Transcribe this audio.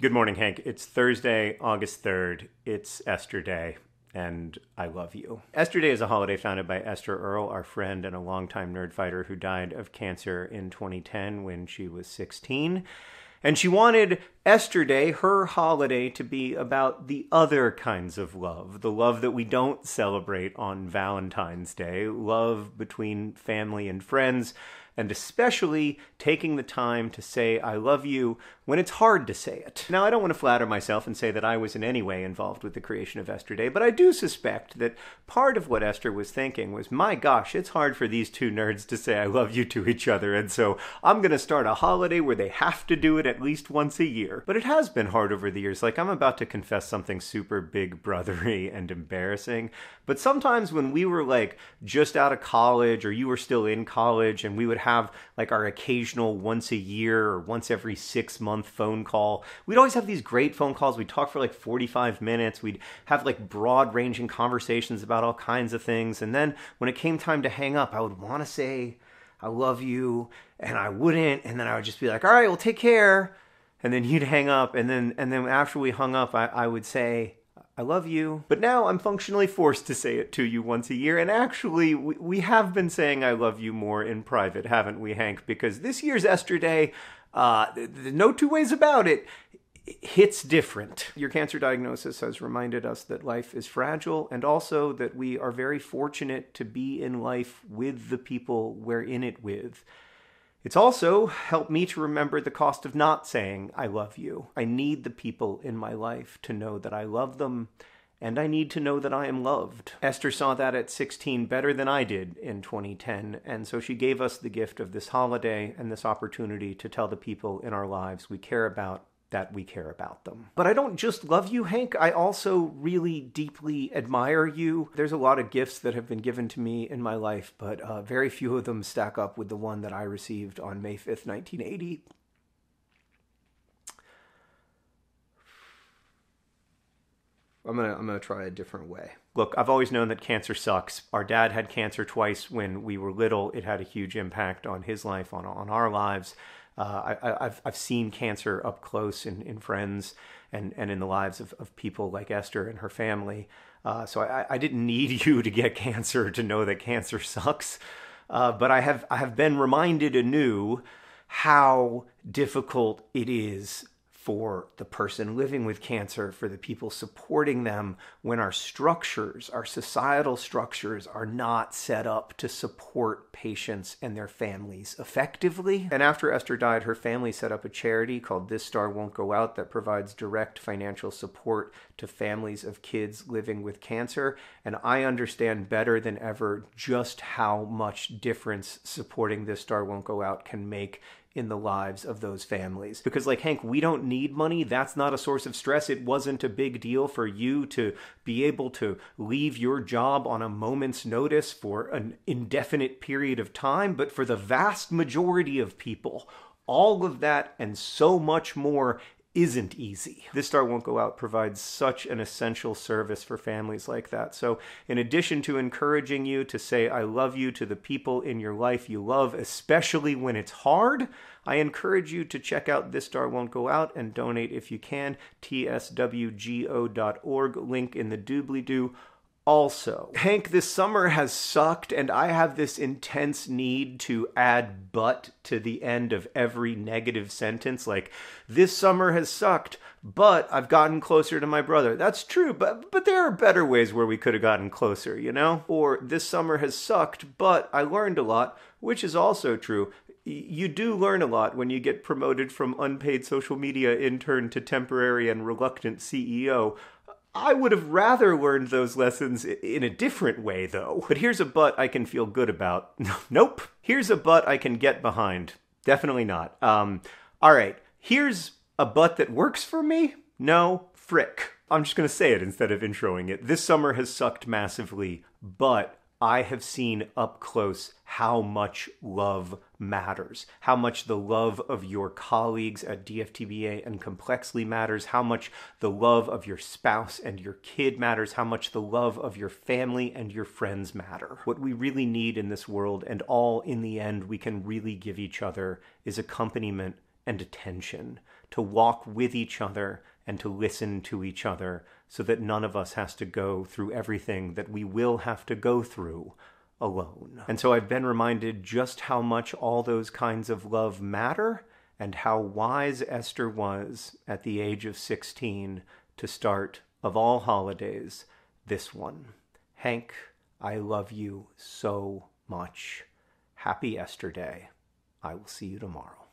Good morning, Hank. It's Thursday, August 3rd. It's Esther Day, and I love you. Esther Day is a holiday founded by Esther Earl, our friend and a longtime nerd fighter who died of cancer in 2010 when she was 16. And she wanted Esther Day, her holiday, to be about the other kinds of love, the love that we don't celebrate on Valentine's Day, love between family and friends, and especially taking the time to say, I love you when it's hard to say it. Now, I don't want to flatter myself and say that I was in any way involved with the creation of Esther Day, but I do suspect that part of what Esther was thinking was, my gosh, it's hard for these two nerds to say, I love you to each other, and so I'm going to start a holiday where they have to do it at least once a year. But it has been hard over the years. Like, I'm about to confess something super big brothery and embarrassing, but sometimes when we were like just out of college or you were still in college and we would have like our occasional once a year or once every six month phone call, we'd always have these great phone calls. We'd talk for like 45 minutes. We'd have like broad ranging conversations about all kinds of things. And then when it came time to hang up, I would want to say, I love you. And I wouldn't. And then I would just be like, all right, well, take care. And then you'd hang up. And then, and then after we hung up, I, I would say, I love you. But now I'm functionally forced to say it to you once a year. And actually, we, we have been saying I love you more in private, haven't we, Hank? Because this year's Esther Day, uh, no two ways about it, hits different. Your cancer diagnosis has reminded us that life is fragile and also that we are very fortunate to be in life with the people we're in it with. It's also helped me to remember the cost of not saying, I love you. I need the people in my life to know that I love them, and I need to know that I am loved. Esther saw that at 16 better than I did in 2010, and so she gave us the gift of this holiday and this opportunity to tell the people in our lives we care about that we care about them. But I don't just love you, Hank. I also really deeply admire you. There's a lot of gifts that have been given to me in my life, but uh, very few of them stack up with the one that I received on May 5th, 1980. I'm gonna I'm gonna try a different way. Look, I've always known that cancer sucks. Our dad had cancer twice when we were little. It had a huge impact on his life, on on our lives. Uh, I, have I've seen cancer up close in, in friends and, and in the lives of, of people like Esther and her family. Uh, so I, I didn't need you to get cancer to know that cancer sucks. Uh, but I have I have been reminded anew how difficult it is for the person living with cancer, for the people supporting them, when our structures, our societal structures, are not set up to support patients and their families effectively. And after Esther died, her family set up a charity called This Star Won't Go Out that provides direct financial support to families of kids living with cancer. And I understand better than ever just how much difference supporting This Star Won't Go Out can make in the lives of those families. Because, like, Hank, we don't need money. That's not a source of stress. It wasn't a big deal for you to be able to leave your job on a moment's notice for an indefinite period of time. But for the vast majority of people, all of that and so much more isn't easy. This Star Won't Go Out provides such an essential service for families like that. So, in addition to encouraging you to say, I love you to the people in your life you love, especially when it's hard, I encourage you to check out This Star Won't Go Out and donate if you can. tswgo.org, link in the doobly doo also. Hank, this summer has sucked, and I have this intense need to add but to the end of every negative sentence. Like, this summer has sucked, but I've gotten closer to my brother. That's true, but but there are better ways where we could have gotten closer, you know? Or this summer has sucked, but I learned a lot, which is also true you do learn a lot when you get promoted from unpaid social media intern to temporary and reluctant CEO. I would have rather learned those lessons in a different way, though. But here's a but I can feel good about. nope. Here's a but I can get behind. Definitely not. Um, all right. Here's a but that works for me. No, frick. I'm just going to say it instead of introing it. This summer has sucked massively, but I have seen up close how much love matters, how much the love of your colleagues at DFTBA and Complexly matters, how much the love of your spouse and your kid matters, how much the love of your family and your friends matter. What we really need in this world, and all in the end we can really give each other, is accompaniment and attention to walk with each other and to listen to each other so that none of us has to go through everything that we will have to go through alone. And so I've been reminded just how much all those kinds of love matter and how wise Esther was at the age of 16 to start, of all holidays, this one. Hank, I love you so much. Happy Esther Day. I will see you tomorrow.